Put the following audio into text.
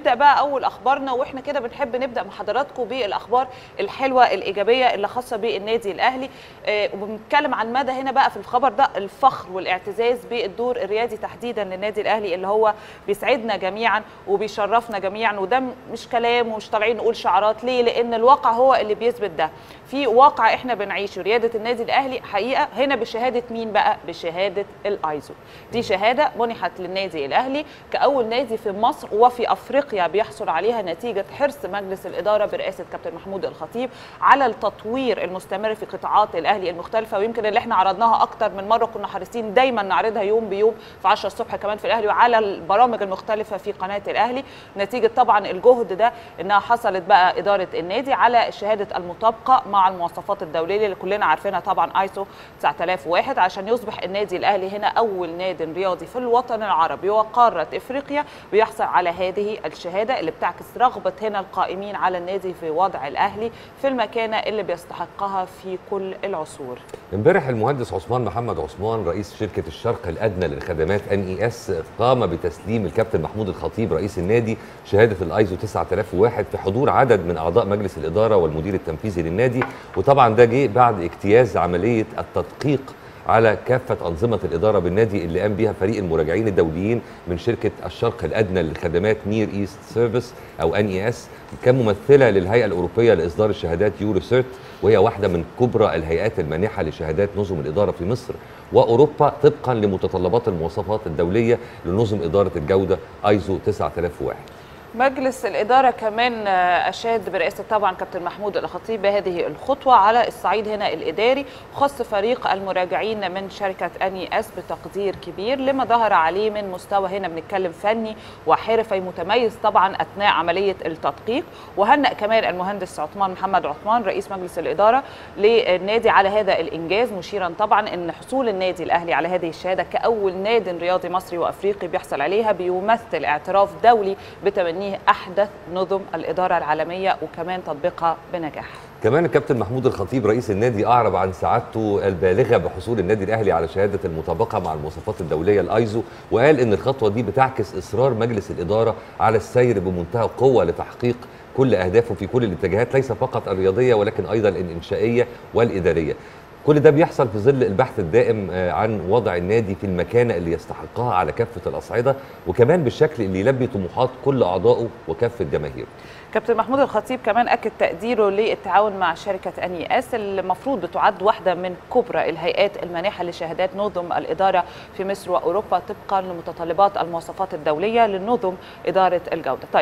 نبدأ بقى أول أخبارنا وإحنا كده بنحب نبدأ مع حضراتكم بالأخبار الحلوة الإيجابية اللي خاصة بالنادي الأهلي. آه، وبنتكلم عن مدى هنا بقى في الخبر ده الفخر والاعتزاز بالدور الريادي تحديدا للنادي الأهلي اللي هو بيسعدنا جميعا وبيشرفنا جميعا. وده مش كلام ومش طالعين نقول شعارات. ليه؟ لأن الواقع هو اللي بيثبت ده. في واقع إحنا بنعيشه. ريادة النادي الأهلي حقيقة هنا بشهادة مين بقى؟ بشهادة الأيزو. دي شهادة منحت للنادي الأهلي كأول نادي في مصر وفي أفريقيا. بيحصل عليها نتيجة حرص مجلس الإدارة برئاسة كابتن محمود الخطيب على التطوير المستمر في قطاعات الأهلي المختلفة ويمكن اللي إحنا عرضناها أكتر من مرة كنا حريصين دايما نعرضها يوم بيوم في 10 الصبح كمان في الأهلي وعلى البرامج المختلفة في قناة الأهلي. نتيجة طبعا الجهد ده إنها حصلت بقى إدارة النادي على شهاده المطابقة مع المواصفات الدولية اللي كلنا عارفينها طبعا ايسو 9001 عشان يصبح النادي الأهلي هنا أول نادي رياضي في الوطن العربي وقارة إفريقيا بيحصل على هذه الشهادة. اللي بتعكس رغبة هنا القائمين على النادي في وضع الأهلي في المكانة اللي بيستحقها في كل العصور. امبارح المهندس عثمان محمد عثمان رئيس شركة الشرق الأدنى للخدمات NES قام بتسليم الكابتن محمود الخطيب رئيس النادي شهادة الآيزو 9001 في حضور عدد من أعضاء مجلس الإدارة والمدير التنفيذي للنادي وطبعا ده جه بعد اجتياز عملية التدقيق على كافة أنظمة الإدارة بالنادي اللي قام بها فريق المراجعين الدوليين من شركة الشرق الأدنى للخدمات Near East Services أو NES كممثلة للهيئة الأوروبية لإصدار الشهادات Euro Cert وهي واحدة من كبرى الهيئات المانحة لشهادات نظم الإدارة في مصر وأوروبا طبقا لمتطلبات المواصفات الدولية لنظم إدارة الجودة آيزو 9001 مجلس الإدارة كمان أشاد برئاسة طبعا كابتن محمود الخطيب بهذه الخطوة على الصعيد هنا الإداري خص فريق المراجعين من شركة أني أس بتقدير كبير لما ظهر عليه من مستوى هنا بنتكلم فني وحرفي متميز طبعا أثناء عملية التدقيق. وهنأ كمان المهندس عثمان محمد عثمان رئيس مجلس الإدارة للنادي على هذا الإنجاز مشيرا طبعا أن حصول النادي الأهلي على هذه الشهادة كأول ناد رياضي مصري وأفريقي بيحصل عليها بيمثل اعتراف دولي بتبنيه أحدث نظم الإدارة العالمية وكمان تطبيقها بنجاح. كمان الكابتن محمود الخطيب رئيس النادي أعرب عن سعادته البالغة بحصول النادي الأهلي على شهادة المطابقة مع المواصفات الدولية الأيزو وقال إن الخطوة دي بتعكس إصرار مجلس الإدارة على السير بمنتهى القوة لتحقيق كل أهدافه في كل الاتجاهات ليس فقط الرياضية ولكن أيضا الإنشائية والإدارية. كل ده بيحصل في ظل البحث الدائم عن وضع النادي في المكانة اللي يستحقها على كافة الأصعدة وكمان بالشكل اللي يلبي طموحات كل أعضائه وكافة جماهيره. كابتن محمود الخطيب كمان أكد تقديره للتعاون مع شركة اني اس المفروض بتعد واحدة من كبرى الهيئات المانحة لشهادات نظم الإدارة في مصر وأوروبا طبقا لمتطلبات المواصفات الدولية لنظم إدارة الجودة. طيب